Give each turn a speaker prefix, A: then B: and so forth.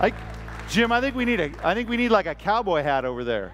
A: I, Jim, I think we need a, I think we need like a cowboy hat over there.